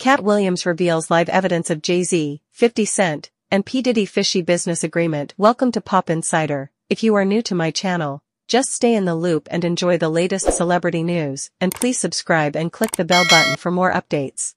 Katt Williams reveals live evidence of Jay-Z, 50 Cent, and P. Diddy fishy business agreement. Welcome to Pop Insider. If you are new to my channel, just stay in the loop and enjoy the latest celebrity news, and please subscribe and click the bell button for more updates.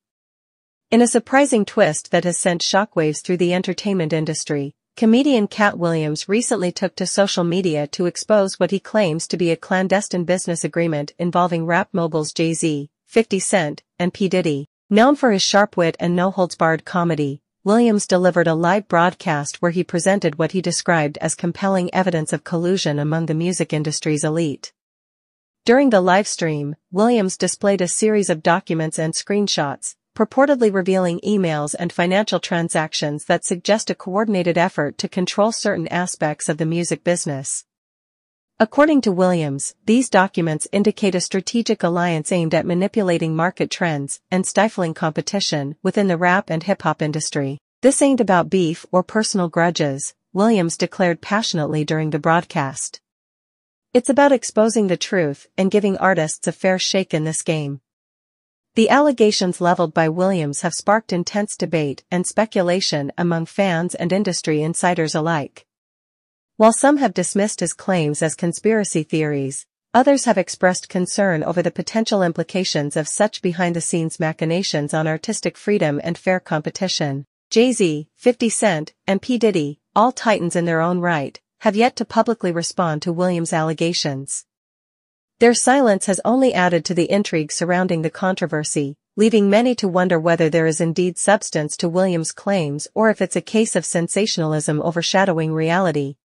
In a surprising twist that has sent shockwaves through the entertainment industry, comedian Katt Williams recently took to social media to expose what he claims to be a clandestine business agreement involving rap moguls Jay-Z, 50 Cent, and P. Diddy. Known for his sharp wit and no-holds-barred comedy, Williams delivered a live broadcast where he presented what he described as compelling evidence of collusion among the music industry's elite. During the live stream, Williams displayed a series of documents and screenshots, purportedly revealing emails and financial transactions that suggest a coordinated effort to control certain aspects of the music business. According to Williams, these documents indicate a strategic alliance aimed at manipulating market trends and stifling competition within the rap and hip-hop industry. This ain't about beef or personal grudges, Williams declared passionately during the broadcast. It's about exposing the truth and giving artists a fair shake in this game. The allegations leveled by Williams have sparked intense debate and speculation among fans and industry insiders alike. While some have dismissed his claims as conspiracy theories, others have expressed concern over the potential implications of such behind-the-scenes machinations on artistic freedom and fair competition. Jay-Z, 50 Cent, and P. Diddy, all titans in their own right, have yet to publicly respond to Williams' allegations. Their silence has only added to the intrigue surrounding the controversy, leaving many to wonder whether there is indeed substance to Williams' claims or if it's a case of sensationalism overshadowing reality.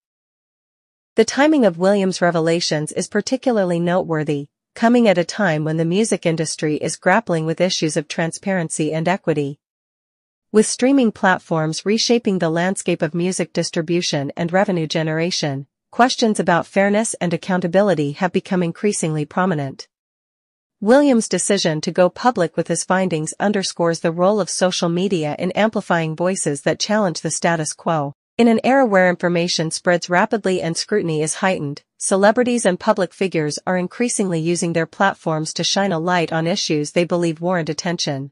The timing of Williams' revelations is particularly noteworthy, coming at a time when the music industry is grappling with issues of transparency and equity. With streaming platforms reshaping the landscape of music distribution and revenue generation, questions about fairness and accountability have become increasingly prominent. Williams' decision to go public with his findings underscores the role of social media in amplifying voices that challenge the status quo. In an era where information spreads rapidly and scrutiny is heightened, celebrities and public figures are increasingly using their platforms to shine a light on issues they believe warrant attention.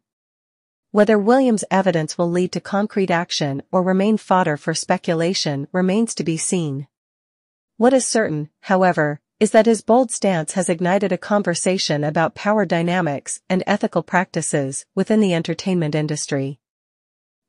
Whether Williams' evidence will lead to concrete action or remain fodder for speculation remains to be seen. What is certain, however, is that his bold stance has ignited a conversation about power dynamics and ethical practices within the entertainment industry.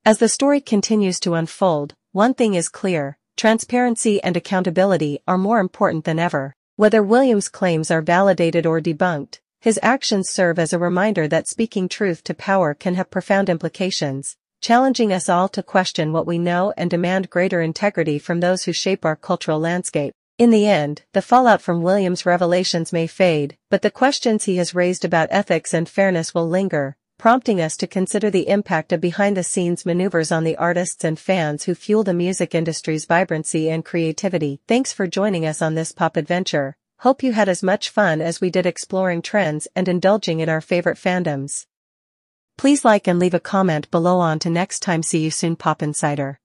As the story continues to unfold, one thing is clear, transparency and accountability are more important than ever. Whether Williams' claims are validated or debunked, his actions serve as a reminder that speaking truth to power can have profound implications, challenging us all to question what we know and demand greater integrity from those who shape our cultural landscape. In the end, the fallout from Williams' revelations may fade, but the questions he has raised about ethics and fairness will linger, prompting us to consider the impact of behind-the-scenes maneuvers on the artists and fans who fuel the music industry's vibrancy and creativity. Thanks for joining us on this pop adventure. Hope you had as much fun as we did exploring trends and indulging in our favorite fandoms. Please like and leave a comment below on to next time see you soon Pop Insider.